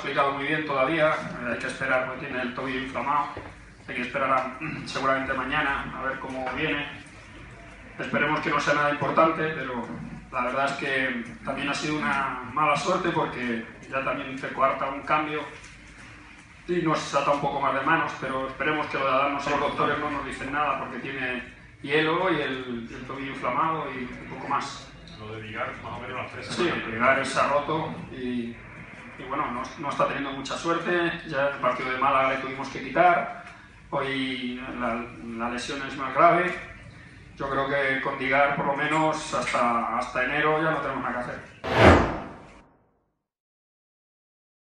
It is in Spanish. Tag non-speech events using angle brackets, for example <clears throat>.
explicado muy bien todavía, hay que esperar, porque tiene el tobillo inflamado, hay que esperar a, <clears throat> seguramente mañana a ver cómo viene. Esperemos que no sea nada importante, pero la verdad es que también ha sido una mala suerte porque ya también se coarta un cambio y nos ata un poco más de manos, pero esperemos que lo de Adán, los doctores no nos dicen nada porque tiene hielo y el, el tobillo inflamado y un poco más. Lo de Vigar, más o menos las tres Sí, Vigar se ha roto y, y bueno, no, no, está teniendo mucha suerte. Ya el partido de Málaga le tuvimos que quitar. Hoy la, lesión es más grave. Yo creo que con Vigar por lo menos hasta, hasta enero ya no tenemos nada que hacer.